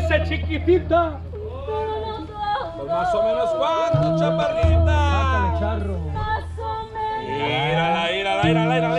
dice, chiquitita. Pues más o menos cuánto, chaparrita. Más o menos. Mírala, mírala, mírala, mírala.